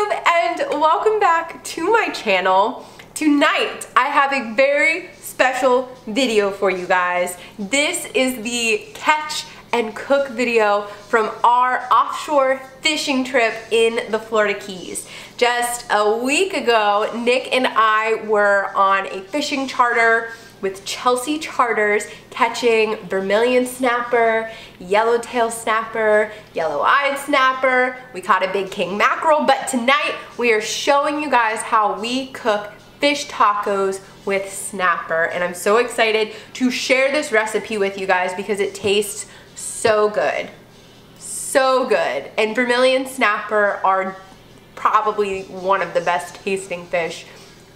YouTube and welcome back to my channel. Tonight I have a very special video for you guys. This is the catch and cook video from our offshore fishing trip in the Florida Keys. Just a week ago, Nick and I were on a fishing charter with Chelsea Charters catching vermilion snapper, yellowtail snapper, yellow-eyed snapper. We caught a big king mackerel, but tonight we are showing you guys how we cook fish tacos with snapper. And I'm so excited to share this recipe with you guys because it tastes so good. So good. And vermilion snapper are probably one of the best tasting fish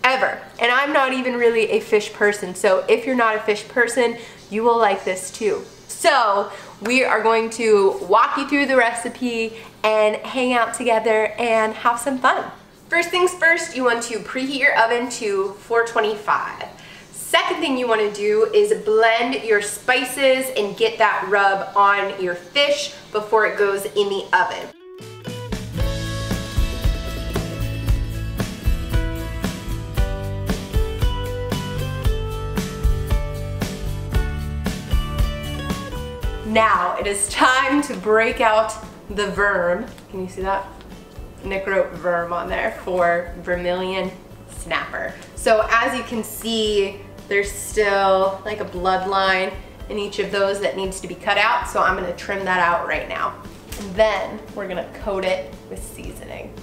ever. And I'm not even really a fish person, so if you're not a fish person, you will like this too. So we are going to walk you through the recipe and hang out together and have some fun. First things first, you want to preheat your oven to 425. Second thing you want to do is blend your spices and get that rub on your fish before it goes in the oven. Now it is time to break out the verm. Can you see that? Nick wrote verm on there for vermilion snapper. So as you can see, there's still like a bloodline in each of those that needs to be cut out. So I'm gonna trim that out right now. And then we're gonna coat it with seasoning.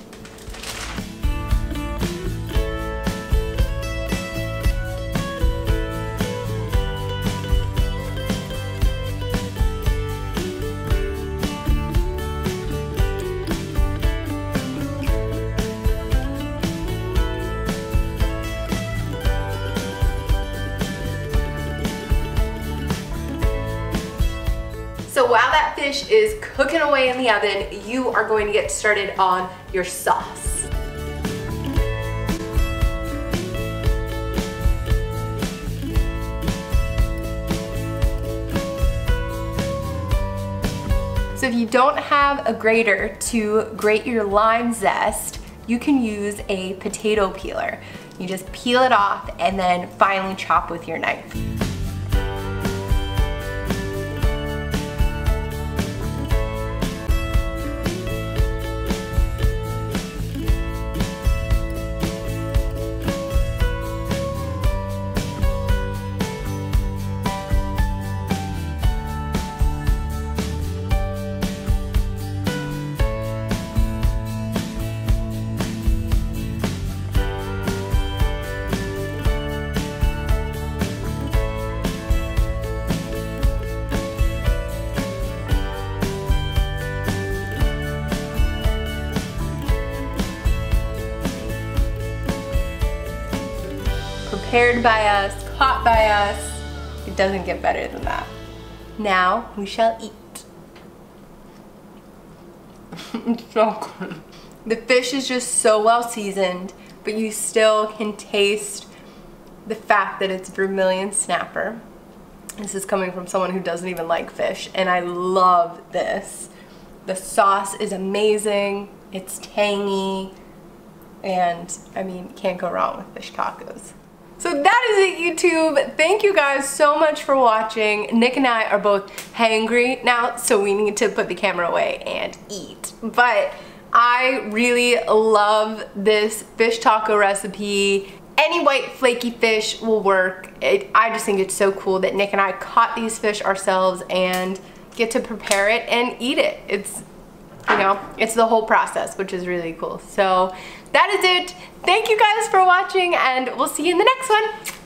So while that fish is cooking away in the oven, you are going to get started on your sauce. So if you don't have a grater to grate your lime zest, you can use a potato peeler. You just peel it off and then finely chop with your knife. Prepared by us, caught by us. It doesn't get better than that. Now we shall eat. it's so good. The fish is just so well seasoned, but you still can taste the fact that it's vermilion snapper. This is coming from someone who doesn't even like fish, and I love this. The sauce is amazing, it's tangy, and I mean, can't go wrong with fish tacos. So that is it YouTube. Thank you guys so much for watching. Nick and I are both hangry now, so we need to put the camera away and eat. But I really love this fish taco recipe. Any white flaky fish will work. It, I just think it's so cool that Nick and I caught these fish ourselves and get to prepare it and eat it. It's, you know, it's the whole process, which is really cool. So that is it. Thank you guys for watching and we'll see you in the next one.